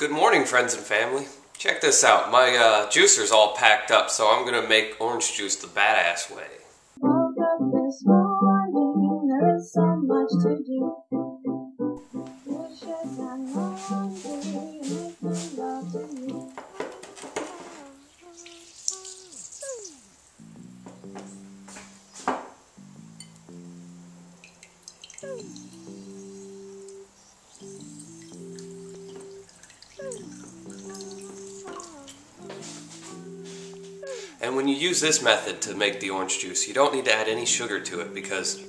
Good morning, friends and family. Check this out. My uh, juicer's all packed up, so I'm gonna make orange juice the badass way. And when you use this method to make the orange juice, you don't need to add any sugar to it because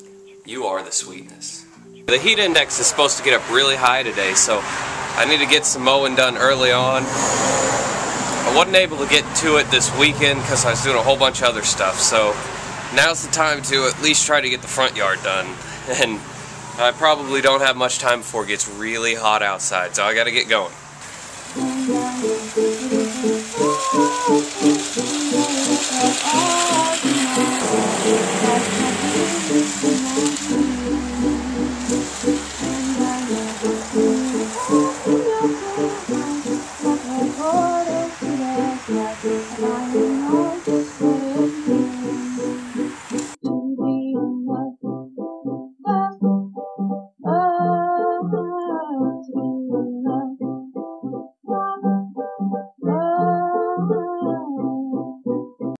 you are the sweetness. The heat index is supposed to get up really high today, so I need to get some mowing done early on. I wasn't able to get to it this weekend because I was doing a whole bunch of other stuff, so now's the time to at least try to get the front yard done. And I probably don't have much time before it gets really hot outside, so I gotta get going.